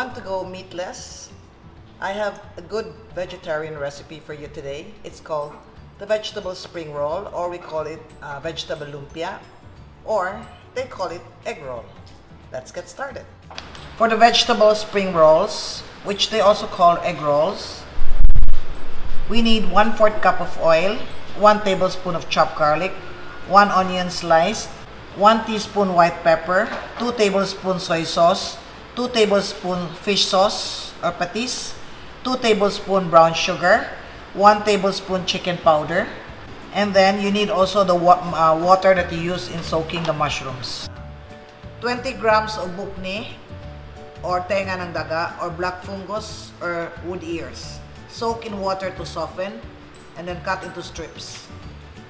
want to go meatless, I have a good vegetarian recipe for you today. It's called the vegetable spring roll, or we call it uh, vegetable lumpia, or they call it egg roll. Let's get started. For the vegetable spring rolls, which they also call egg rolls, we need 1 4th cup of oil, 1 tablespoon of chopped garlic, 1 onion sliced, 1 teaspoon white pepper, 2 tablespoons soy sauce, 2 tablespoon fish sauce or patis, 2 tablespoon brown sugar, 1 tablespoon chicken powder, and then you need also the wa uh, water that you use in soaking the mushrooms. 20 grams of bukni or tenga ng daga or black fungus or wood ears. Soak in water to soften and then cut into strips.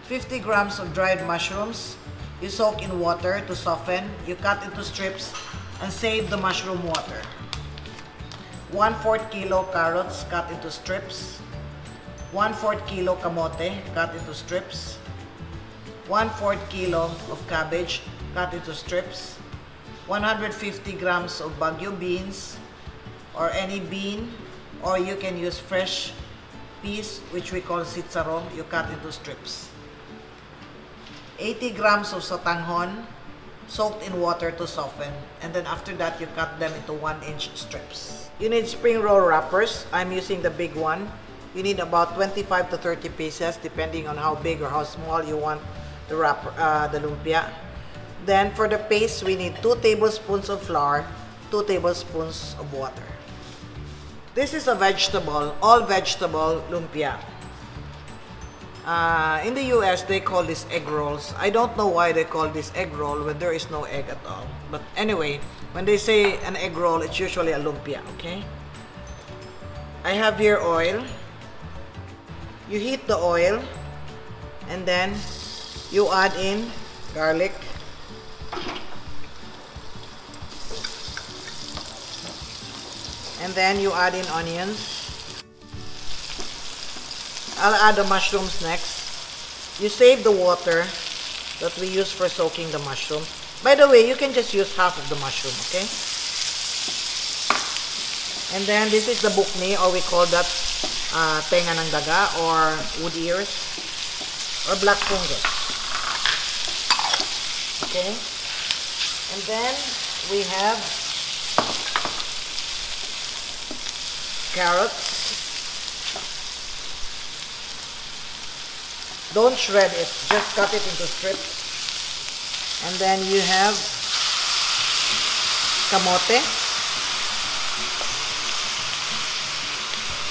50 grams of dried mushrooms. You soak in water to soften. You cut into strips and save the mushroom water. 1 4 kilo carrots cut into strips. 1 4 kilo kamote cut into strips. 1 4 kilo of cabbage cut into strips. 150 grams of Baguio beans or any bean or you can use fresh peas which we call sitsaro, you cut into strips. 80 grams of sotanghon soaked in water to soften and then after that you cut them into 1 inch strips. You need spring roll wrappers. I'm using the big one. You need about 25 to 30 pieces depending on how big or how small you want the wrapper, uh, the lumpia. Then for the paste, we need 2 tablespoons of flour, 2 tablespoons of water. This is a vegetable, all vegetable lumpia. Uh, in the US, they call this egg rolls. I don't know why they call this egg roll when there is no egg at all. But anyway, when they say an egg roll, it's usually a lumpia, okay? I have here oil. You heat the oil and then you add in garlic, and then you add in onions. I'll add the mushrooms next. You save the water that we use for soaking the mushroom. By the way, you can just use half of the mushroom, okay? And then this is the bukni or we call that uh, tenga ng daga or wood ears or black fungus. Okay? And then we have carrots. Don't shred it, just cut it into strips. And then you have kamote.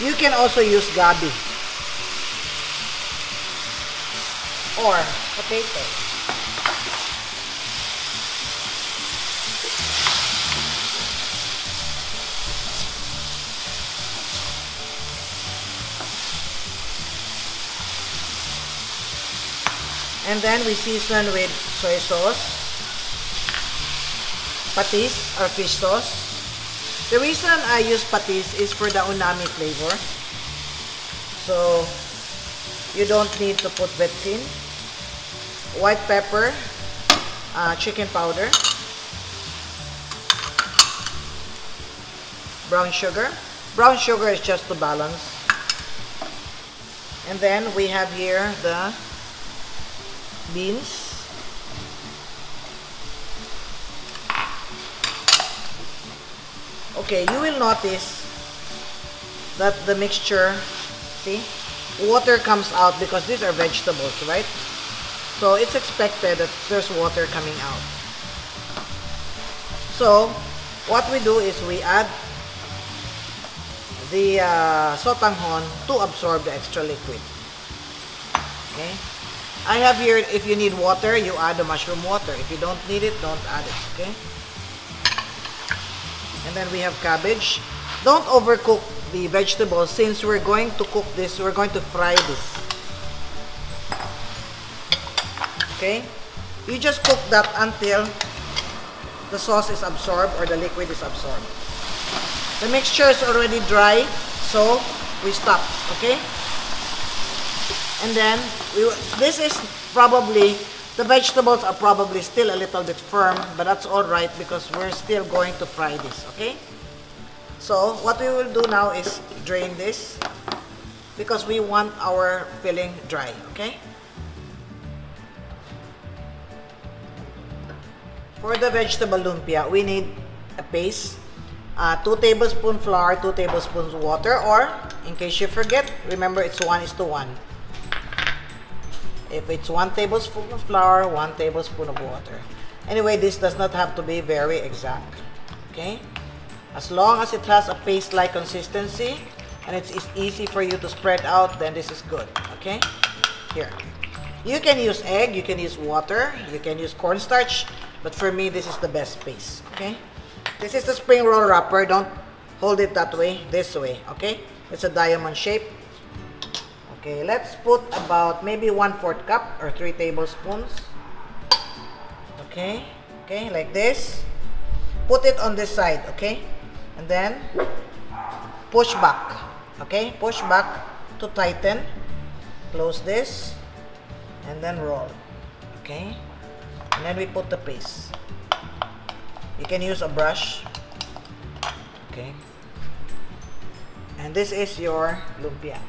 You can also use gabi or potato. And then we season with soy sauce, patis or fish sauce. The reason I use patis is for the umami flavor. So, you don't need to put vetsin. White pepper, uh, chicken powder, brown sugar. Brown sugar is just to balance. And then we have here the beans. Okay, you will notice that the mixture, see, water comes out because these are vegetables, right? So it's expected that there's water coming out. So what we do is we add the uh, sotanghon to absorb the extra liquid. Okay? I have here, if you need water, you add the mushroom water. If you don't need it, don't add it, okay? And then we have cabbage. Don't overcook the vegetables since we're going to cook this, we're going to fry this. Okay? You just cook that until the sauce is absorbed or the liquid is absorbed. The mixture is already dry, so we stop, okay? And then, we, this is probably, the vegetables are probably still a little bit firm, but that's all right because we're still going to fry this, okay? So what we will do now is drain this because we want our filling dry, okay? For the vegetable lumpia, we need a paste, uh, 2 tablespoons flour, 2 tablespoons water, or in case you forget, remember it's 1 is to 1. If it's 1 tablespoon of flour, 1 tablespoon of water. Anyway, this does not have to be very exact. Okay? As long as it has a paste-like consistency and it's easy for you to spread out, then this is good. Okay? Here. You can use egg, you can use water, you can use cornstarch, but for me, this is the best paste. Okay? This is the spring roll wrapper. Don't hold it that way, this way. Okay? It's a diamond shape. Okay, let's put about maybe 1 4th cup or 3 tablespoons. Okay? Okay, like this. Put it on this side, okay? And then push back. Okay? Push back to tighten. Close this and then roll. Okay? And then we put the paste. You can use a brush. Okay? And this is your lumpia.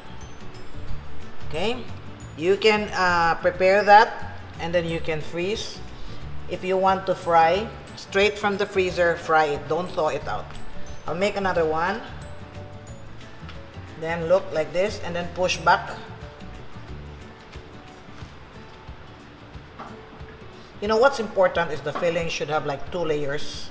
Okay? You can uh, prepare that and then you can freeze. If you want to fry, straight from the freezer, fry it. Don't thaw it out. I'll make another one. Then look like this and then push back. You know what's important is the filling should have like two layers.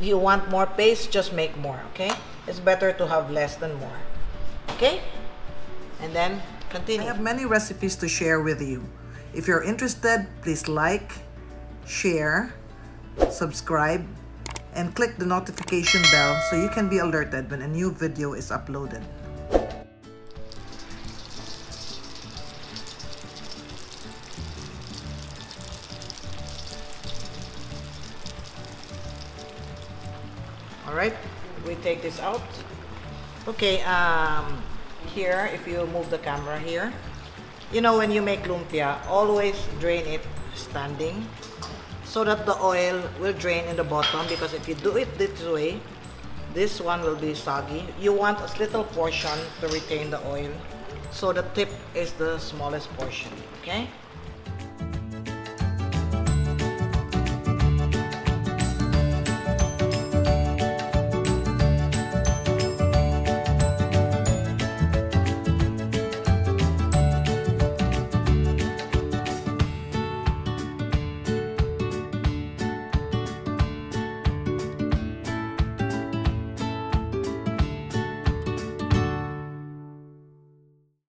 You want more paste, just make more, okay? It's better to have less than more. Okay? And then continue. I have many recipes to share with you. If you're interested, please like, share, subscribe, and click the notification bell so you can be alerted when a new video is uploaded. Take this out. Okay um here if you move the camera here. You know when you make lumpia always drain it standing so that the oil will drain in the bottom because if you do it this way this one will be soggy. You want a little portion to retain the oil. So the tip is the smallest portion okay